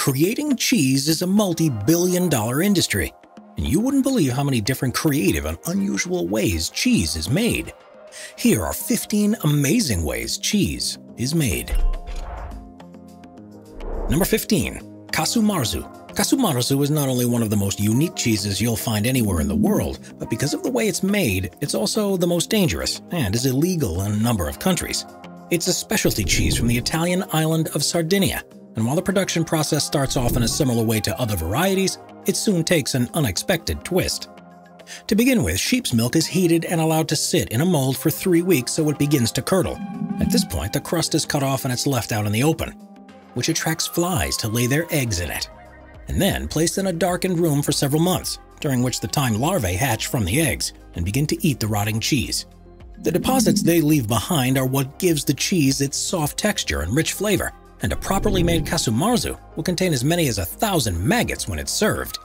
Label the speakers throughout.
Speaker 1: Creating cheese is a multi-billion dollar industry, and you wouldn't believe how many different creative and unusual ways cheese is made. Here are 15 amazing ways cheese is made. Number 15. Casu Marzu. Casumarzu is not only one of the most unique cheeses you'll find anywhere in the world, but because of the way it's made, it's also the most dangerous and is illegal in a number of countries. It's a specialty cheese from the Italian island of Sardinia, and while the production process starts off in a similar way to other varieties, it soon takes an unexpected twist. To begin with, sheep's milk is heated and allowed to sit in a mold for three weeks so it begins to curdle. At this point, the crust is cut off and it's left out in the open, which attracts flies to lay their eggs in it, and then placed in a darkened room for several months, during which the time larvae hatch from the eggs and begin to eat the rotting cheese. The deposits they leave behind are what gives the cheese its soft texture and rich flavor, and a properly made casumarzu will contain as many as a thousand maggots when it's served.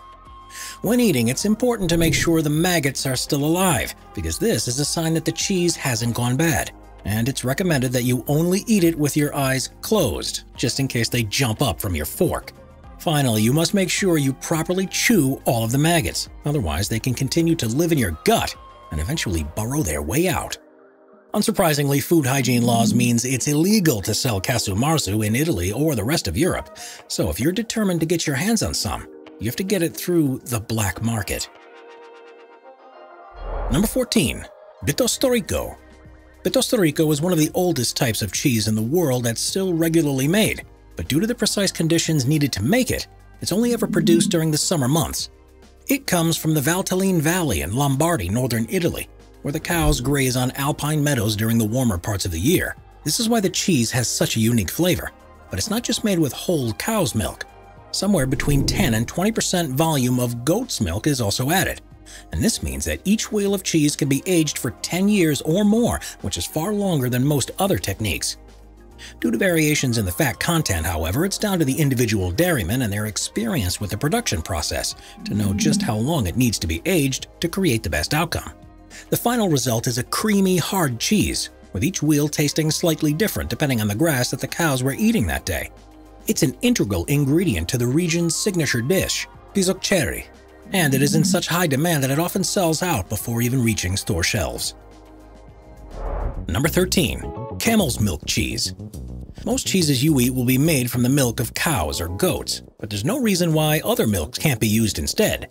Speaker 1: When eating, it's important to make sure the maggots are still alive, because this is a sign that the cheese hasn't gone bad, and it's recommended that you only eat it with your eyes closed, just in case they jump up from your fork. Finally, you must make sure you properly chew all of the maggots, otherwise they can continue to live in your gut and eventually burrow their way out. Unsurprisingly, food hygiene laws means it's illegal to sell casu marzu in Italy or the rest of Europe, so if you're determined to get your hands on some, you have to get it through the black market. Number 14. Bittostorico. Bittostorico is one of the oldest types of cheese in the world that's still regularly made, but due to the precise conditions needed to make it, it's only ever produced during the summer months. It comes from the Valtelline Valley in Lombardy, northern Italy, where the cows graze on alpine meadows during the warmer parts of the year. This is why the cheese has such a unique flavor. But it's not just made with whole cow's milk. Somewhere between 10 and 20% volume of goat's milk is also added. And this means that each wheel of cheese can be aged for 10 years or more, which is far longer than most other techniques. Due to variations in the fat content, however, it's down to the individual dairymen and their experience with the production process to know just how long it needs to be aged to create the best outcome. The final result is a creamy, hard cheese, with each wheel tasting slightly different depending on the grass that the cows were eating that day. It's an integral ingredient to the region's signature dish, pizzoccheri, and it is in such high demand that it often sells out before even reaching store shelves. Number 13. Camel's Milk Cheese Most cheeses you eat will be made from the milk of cows or goats, but there's no reason why other milks can't be used instead.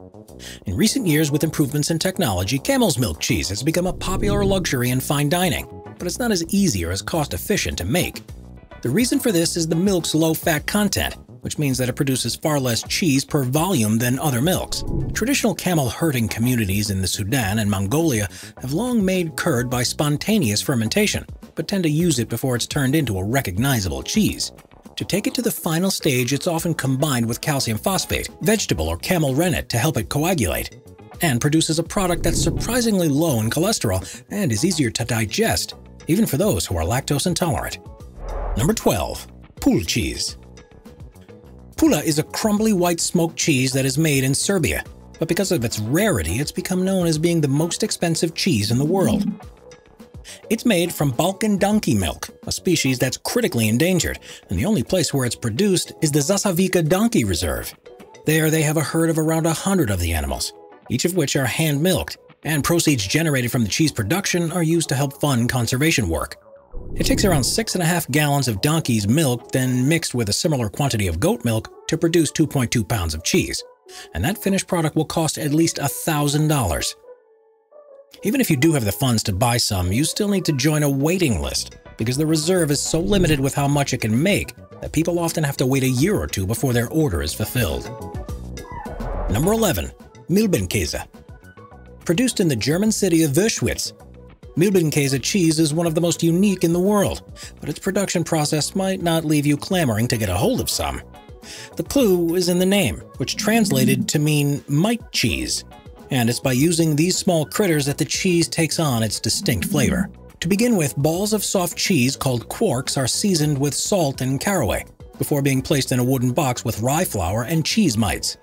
Speaker 1: In recent years, with improvements in technology, camel's milk cheese has become a popular luxury in fine dining, but it's not as easy or as cost-efficient to make. The reason for this is the milk's low-fat content, which means that it produces far less cheese per volume than other milks. Traditional camel herding communities in the Sudan and Mongolia have long made curd by spontaneous fermentation, but tend to use it before it's turned into a recognizable cheese. To take it to the final stage, it's often combined with calcium phosphate, vegetable or camel rennet to help it coagulate, and produces a product that's surprisingly low in cholesterol and is easier to digest, even for those who are lactose intolerant. Number 12. Pule cheese. Pule is a crumbly white smoked cheese that is made in Serbia, but because of its rarity, it's become known as being the most expensive cheese in the world. It's made from Balkan donkey milk, a species that's critically endangered, and the only place where it's produced is the Zasavica Donkey Reserve. There they have a herd of around a hundred of the animals, each of which are hand-milked, and proceeds generated from the cheese production are used to help fund conservation work. It takes around 6.5 gallons of donkey's milk, then mixed with a similar quantity of goat milk to produce 2.2 pounds of cheese, and that finished product will cost at least $1,000. Even if you do have the funds to buy some, you still need to join a waiting list because the reserve is so limited with how much it can make that people often have to wait a year or two before their order is fulfilled. Number 11. Milbenkäse Produced in the German city of Würchwitz, Milbenkäse cheese is one of the most unique in the world, but its production process might not leave you clamoring to get a hold of some. The clue is in the name, which translated to mean mite cheese, and it's by using these small critters that the cheese takes on its distinct flavor. To begin with, balls of soft cheese called quarks are seasoned with salt and caraway, before being placed in a wooden box with rye flour and cheese mites.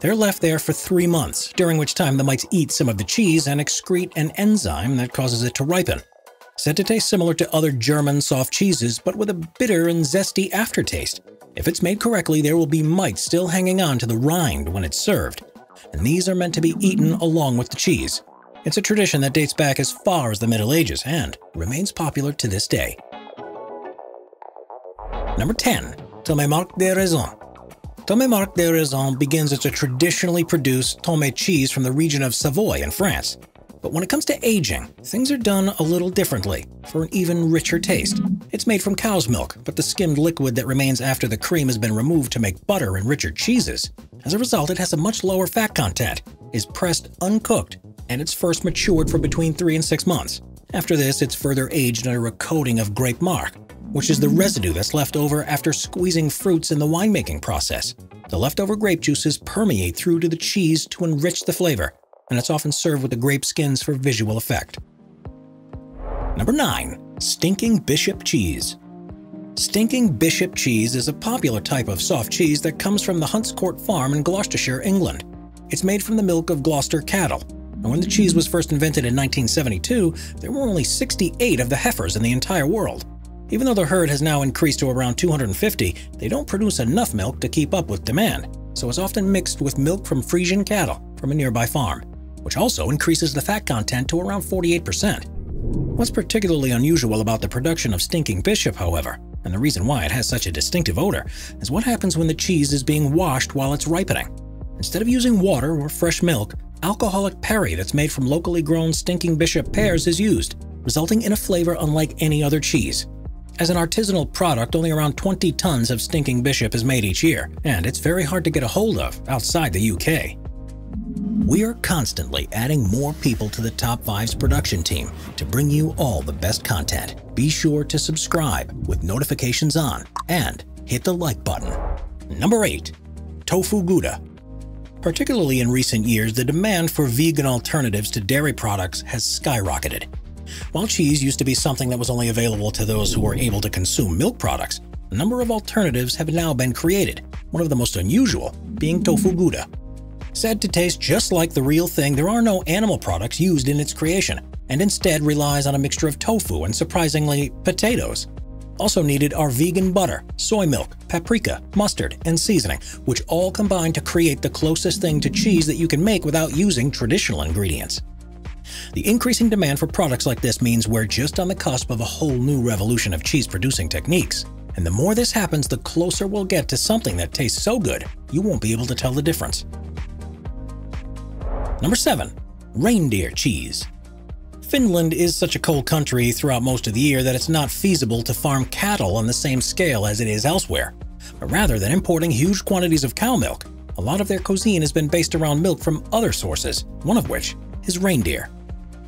Speaker 1: They're left there for three months, during which time the mites eat some of the cheese and excrete an enzyme that causes it to ripen. said to taste similar to other German soft cheeses, but with a bitter and zesty aftertaste. If it's made correctly, there will be mites still hanging on to the rind when it's served, and these are meant to be eaten along with the cheese. It's a tradition that dates back as far as the Middle Ages and remains popular to this day. Number 10. Tome Marc de Raisin Tome Marc de Raisin begins as a traditionally produced tome cheese from the region of Savoy in France. But when it comes to aging, things are done a little differently, for an even richer taste. It's made from cow's milk, but the skimmed liquid that remains after the cream has been removed to make butter and richer cheeses. As a result, it has a much lower fat content, is pressed uncooked, and it's first matured for between 3 and 6 months. After this, it's further aged under a coating of grape marc, which is the residue that's left over after squeezing fruits in the winemaking process. The leftover grape juices permeate through to the cheese to enrich the flavor, and it's often served with the grape skins for visual effect. Number 9. Stinking Bishop Cheese Stinking Bishop cheese is a popular type of soft cheese that comes from the Hunts Court Farm in Gloucestershire, England. It's made from the milk of Gloucester cattle, and when the cheese was first invented in 1972, there were only 68 of the heifers in the entire world. Even though the herd has now increased to around 250, they don't produce enough milk to keep up with demand, so it's often mixed with milk from Friesian cattle from a nearby farm which also increases the fat content to around 48%. What's particularly unusual about the production of stinking bishop, however, and the reason why it has such a distinctive odor, is what happens when the cheese is being washed while it's ripening. Instead of using water or fresh milk, alcoholic perry that's made from locally grown stinking bishop pears is used, resulting in a flavor unlike any other cheese. As an artisanal product, only around 20 tons of stinking bishop is made each year, and it's very hard to get a hold of outside the UK. We are constantly adding more people to the Top Fives production team to bring you all the best content. Be sure to subscribe with notifications on and hit the like button. Number 8. Tofu Gouda Particularly in recent years, the demand for vegan alternatives to dairy products has skyrocketed. While cheese used to be something that was only available to those who were able to consume milk products, a number of alternatives have now been created, one of the most unusual being tofu Gouda. Said to taste just like the real thing, there are no animal products used in its creation, and instead relies on a mixture of tofu and, surprisingly, potatoes. Also needed are vegan butter, soy milk, paprika, mustard, and seasoning, which all combine to create the closest thing to cheese that you can make without using traditional ingredients. The increasing demand for products like this means we're just on the cusp of a whole new revolution of cheese producing techniques. And the more this happens, the closer we'll get to something that tastes so good, you won't be able to tell the difference. Number 7. Reindeer Cheese Finland is such a cold country throughout most of the year that it's not feasible to farm cattle on the same scale as it is elsewhere. But rather than importing huge quantities of cow milk, a lot of their cuisine has been based around milk from other sources, one of which is reindeer.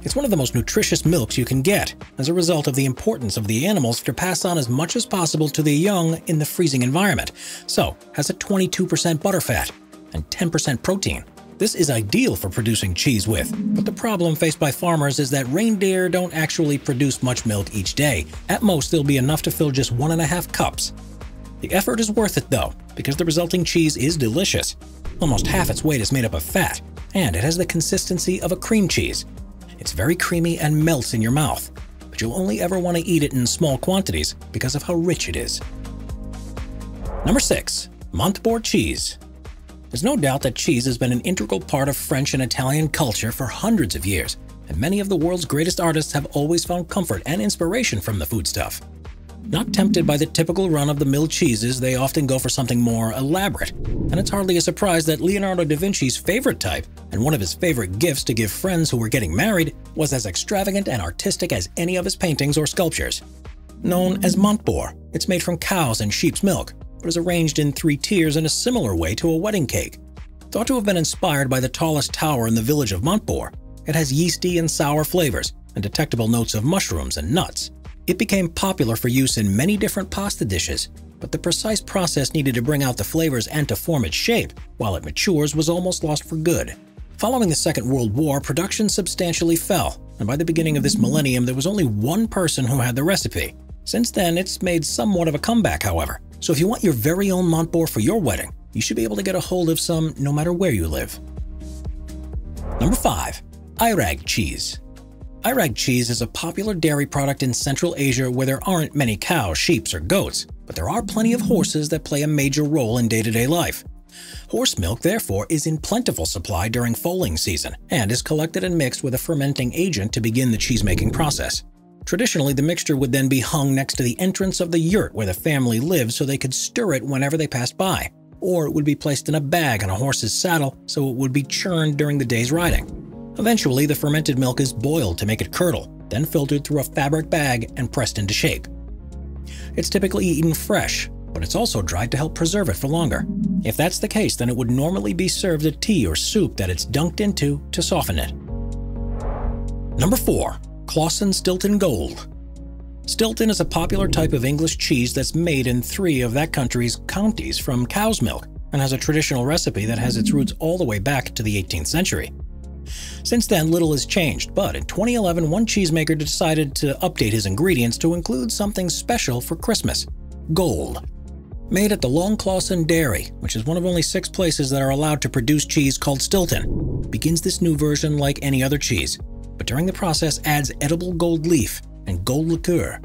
Speaker 1: It's one of the most nutritious milks you can get, as a result of the importance of the animals to pass on as much as possible to the young in the freezing environment, so has a 22% butterfat and 10% protein. This is ideal for producing cheese with, but the problem faced by farmers is that reindeer don't actually produce much milk each day. At most, there'll be enough to fill just one and a half cups. The effort is worth it though, because the resulting cheese is delicious. Almost half its weight is made up of fat, and it has the consistency of a cream cheese. It's very creamy and melts in your mouth, but you'll only ever want to eat it in small quantities because of how rich it is. Number 6. Montebore Cheese there's no doubt that cheese has been an integral part of French and Italian culture for hundreds of years, and many of the world's greatest artists have always found comfort and inspiration from the foodstuff. Not tempted by the typical run-of-the-mill cheeses, they often go for something more elaborate, and it's hardly a surprise that Leonardo da Vinci's favorite type, and one of his favorite gifts to give friends who were getting married, was as extravagant and artistic as any of his paintings or sculptures. Known as Montebore, it's made from cows and sheep's milk, but is arranged in three tiers in a similar way to a wedding cake. Thought to have been inspired by the tallest tower in the village of Montebore, it has yeasty and sour flavors and detectable notes of mushrooms and nuts. It became popular for use in many different pasta dishes, but the precise process needed to bring out the flavors and to form its shape while it matures was almost lost for good. Following the Second World War, production substantially fell, and by the beginning of this millennium there was only one person who had the recipe. Since then, it's made somewhat of a comeback, however, so if you want your very own Montebore for your wedding, you should be able to get a hold of some no matter where you live. Number 5. Airag Cheese Airag cheese is a popular dairy product in Central Asia where there aren't many cows, sheep, or goats, but there are plenty of horses that play a major role in day-to-day life. Horse milk, therefore, is in plentiful supply during foaling season and is collected and mixed with a fermenting agent to begin the cheese-making process. Traditionally, the mixture would then be hung next to the entrance of the yurt where the family lived so they could stir it whenever they passed by, or it would be placed in a bag on a horse's saddle so it would be churned during the day's riding. Eventually, the fermented milk is boiled to make it curdle, then filtered through a fabric bag and pressed into shape. It's typically eaten fresh, but it's also dried to help preserve it for longer. If that's the case, then it would normally be served a tea or soup that it's dunked into to soften it. Number 4. Clawson Stilton Gold Stilton is a popular type of English cheese that's made in three of that country's counties from cow's milk and has a traditional recipe that has its roots all the way back to the 18th century. Since then, little has changed, but in 2011, one cheesemaker decided to update his ingredients to include something special for Christmas gold. Made at the Long Clawson Dairy, which is one of only six places that are allowed to produce cheese called Stilton, begins this new version like any other cheese, but during the process adds edible gold leaf and gold liqueur.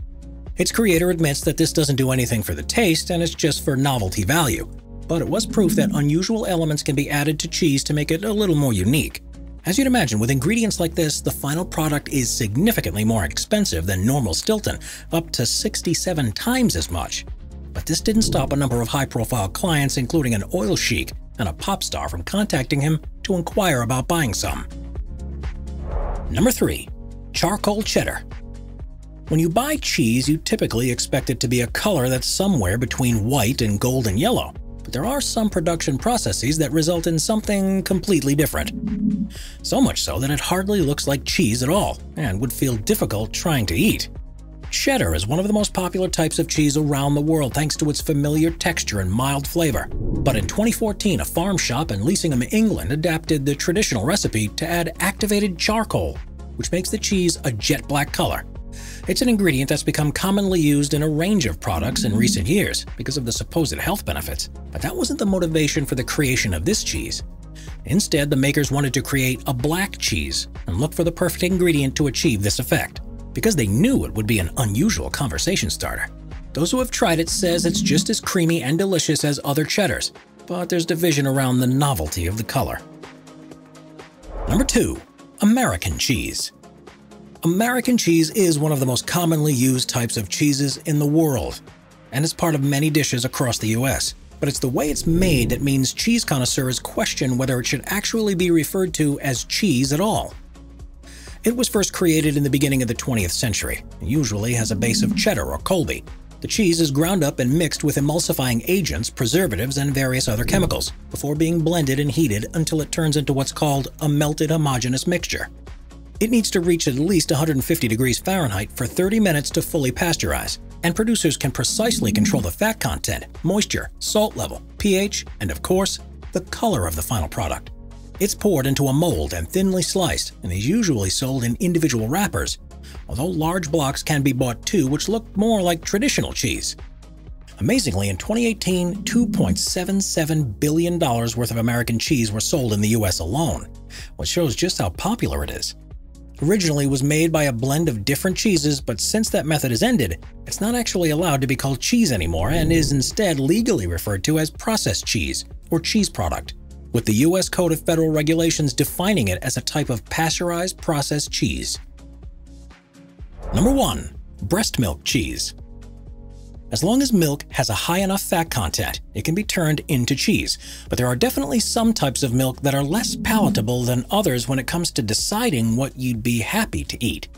Speaker 1: Its creator admits that this doesn't do anything for the taste and it's just for novelty value, but it was proof that unusual elements can be added to cheese to make it a little more unique. As you'd imagine, with ingredients like this, the final product is significantly more expensive than normal Stilton, up to 67 times as much. But this didn't stop a number of high-profile clients, including an oil sheik and a pop star, from contacting him to inquire about buying some. Number 3. Charcoal Cheddar When you buy cheese, you typically expect it to be a color that's somewhere between white and golden yellow but there are some production processes that result in something completely different. So much so that it hardly looks like cheese at all, and would feel difficult trying to eat. Cheddar is one of the most popular types of cheese around the world thanks to its familiar texture and mild flavor. But in 2014, a farm shop in Leasingham, England adapted the traditional recipe to add activated charcoal, which makes the cheese a jet black color. It's an ingredient that's become commonly used in a range of products in recent years because of the supposed health benefits, but that wasn't the motivation for the creation of this cheese. Instead, the makers wanted to create a black cheese and look for the perfect ingredient to achieve this effect, because they knew it would be an unusual conversation starter. Those who have tried it says it's just as creamy and delicious as other cheddars, but there's division around the novelty of the color. Number 2. American Cheese American cheese is one of the most commonly used types of cheeses in the world, and is part of many dishes across the US. But it's the way it's made that means cheese connoisseurs question whether it should actually be referred to as cheese at all. It was first created in the beginning of the 20th century, and usually has a base of cheddar or Colby. The cheese is ground up and mixed with emulsifying agents, preservatives, and various other chemicals, before being blended and heated until it turns into what's called a melted homogeneous mixture. It needs to reach at least 150 degrees Fahrenheit for 30 minutes to fully pasteurize, and producers can precisely control the fat content, moisture, salt level, pH, and of course, the color of the final product. It's poured into a mold and thinly sliced, and is usually sold in individual wrappers, although large blocks can be bought too which look more like traditional cheese. Amazingly, in 2018, $2.77 billion worth of American cheese were sold in the US alone, which shows just how popular it is. Originally was made by a blend of different cheeses, but since that method has ended, it's not actually allowed to be called cheese anymore and is instead legally referred to as processed cheese or cheese product, with the U.S. Code of Federal Regulations defining it as a type of pasteurized processed cheese. Number 1. Breast milk cheese as long as milk has a high enough fat content, it can be turned into cheese, but there are definitely some types of milk that are less palatable than others when it comes to deciding what you'd be happy to eat.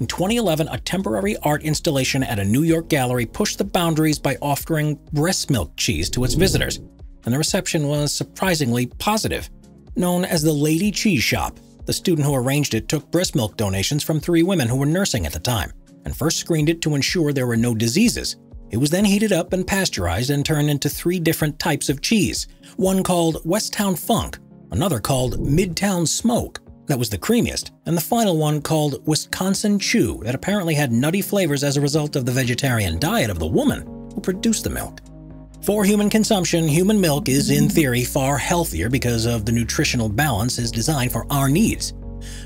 Speaker 1: In 2011, a temporary art installation at a New York gallery pushed the boundaries by offering breast milk cheese to its visitors, and the reception was surprisingly positive. Known as the Lady Cheese Shop, the student who arranged it took breast milk donations from three women who were nursing at the time, and first screened it to ensure there were no diseases, it was then heated up and pasteurized and turned into three different types of cheese, one called Westtown Funk, another called Midtown Smoke, that was the creamiest, and the final one called Wisconsin Chew that apparently had nutty flavors as a result of the vegetarian diet of the woman who produced the milk. For human consumption, human milk is in theory far healthier because of the nutritional balance is designed for our needs.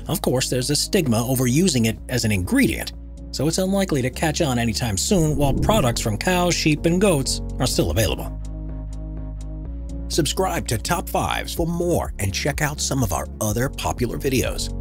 Speaker 1: Of course, there's a stigma over using it as an ingredient, so it's unlikely to catch on anytime soon while products from cows, sheep, and goats are still available.
Speaker 2: Subscribe to Top Fives for more and check out some of our other popular videos.